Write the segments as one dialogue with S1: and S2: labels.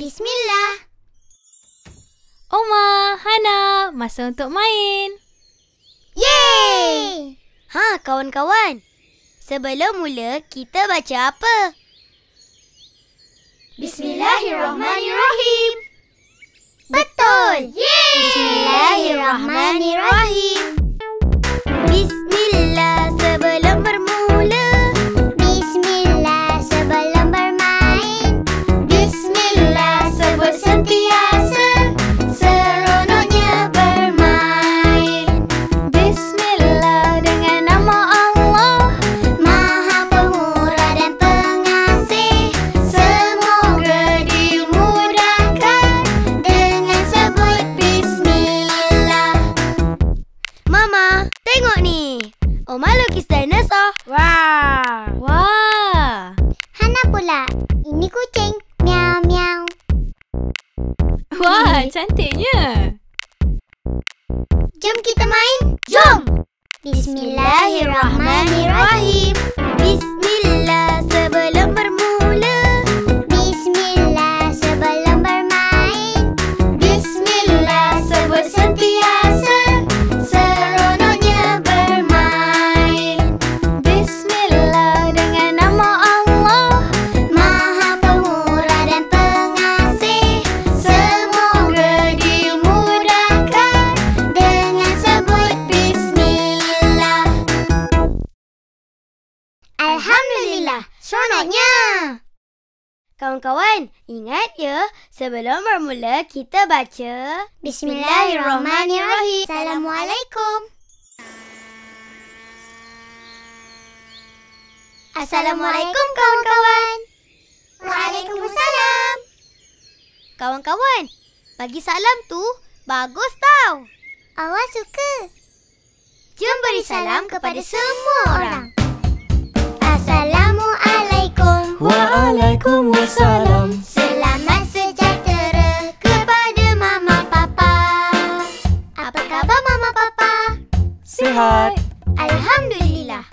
S1: Bismillah.
S2: Oma, Hana, masa untuk main.
S1: Yeay! Ha, kawan-kawan. Sebelum mula, kita baca apa? Bismillahirrahmanirrahim. Betul. Yeay! Bismillahirrahmanirrahim.
S2: Wah, cantiknya.
S1: Jom kita main. Jom. Bismillahirrahmanirrahim. Bismillah Kawan-kawan, ingat ya Sebelum bermula kita baca Bismillahirrahmanirrahim Assalamualaikum Assalamualaikum kawan-kawan. Waalaikumsalam. Kawan-kawan, bagi salam tu bagus tau. Awak suka. Jom beri salam kepada semua orang.
S3: Waalaikumsalam
S1: Selamat sejahtera kepada mama papa. Apa khabar mama papa?
S3: Sihat
S1: Alhamdulillah.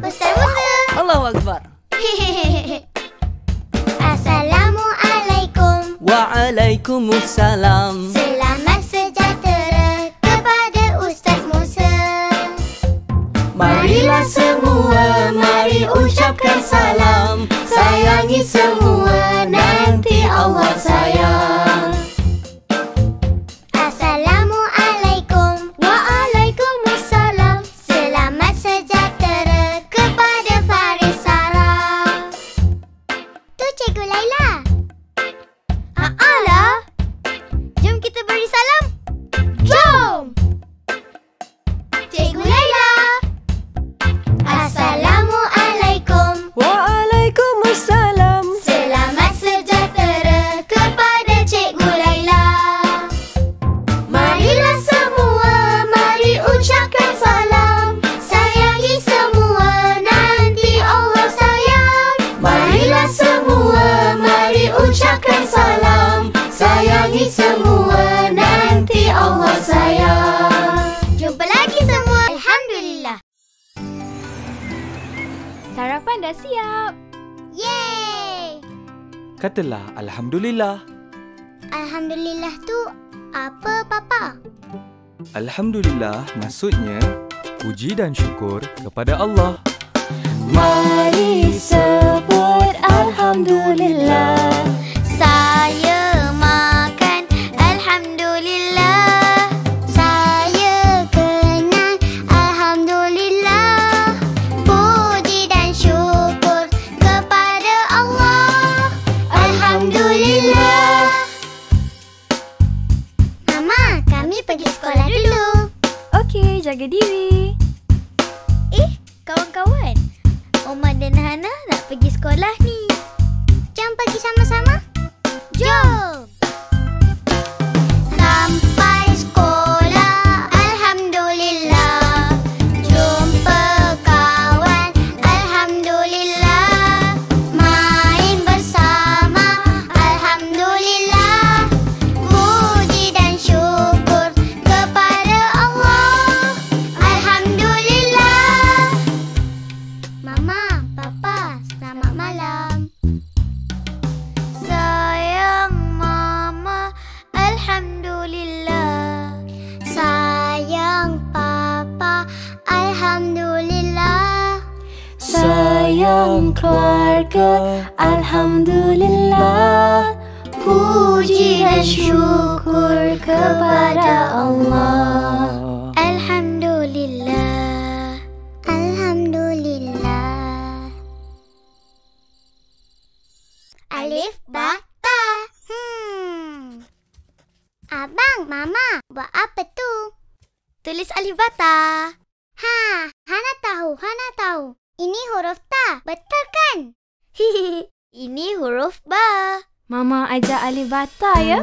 S1: Ustaz Musa.
S3: Allahu Akbar
S1: Assalamualaikum.
S3: Waalaikumsalam
S4: Katalah Alhamdulillah.
S1: Alhamdulillah tu apa, Papa?
S4: Alhamdulillah maksudnya puji dan syukur kepada Allah.
S3: Mari sebut Alhamdulillah
S1: sekolah ni. Jom pergi sama-sama. Jom
S3: keluarga Alhamdulillah. Puji dan syukur kepada Allah.
S1: Alhamdulillah, Alhamdulillah. Alif Bata Hmm. Abang, Mama, buat apa tu? Tulis Alif Bata Ha, Hana tahu, Hana tahu. Ini huruf Ah, betul kan? Hihihi. Ini huruf ba.
S2: Mama ajar alif bata ya.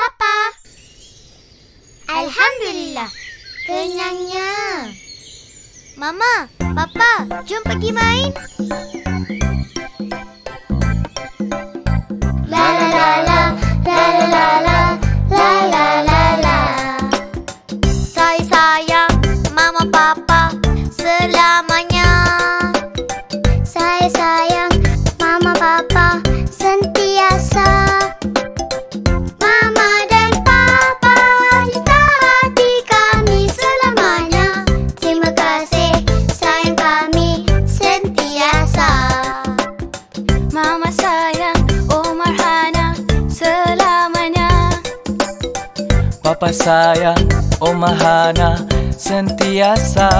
S1: kenyangnya, Mama, Papa, jom pergi main. Saya, o oh mahana sentiasa.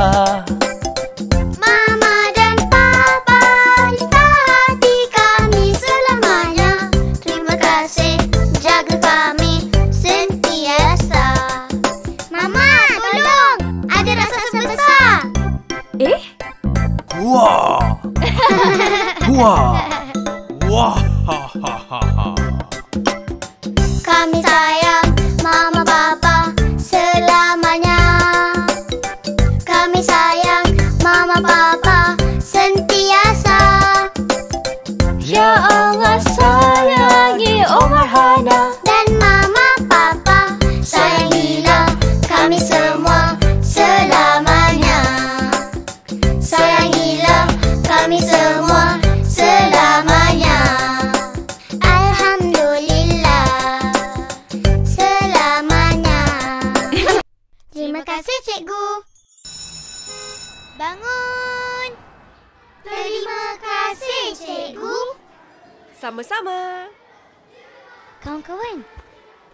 S1: kawan-kawan.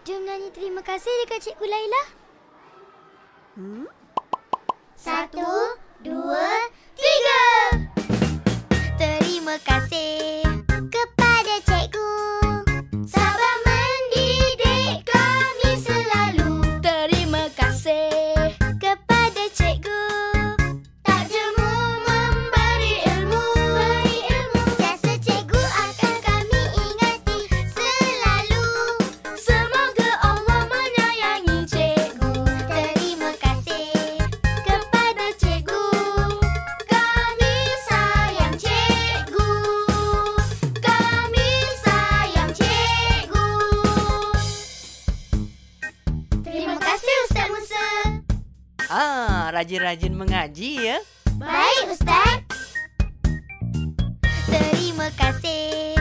S1: Jom nyanyi terima kasih dekat Cikgu Laila.
S3: Hmm?
S1: Satu, dua, tiga. Terima kasih.
S5: Rajin-rajin mengaji ya.
S3: Baik, Ustaz. Terima kasih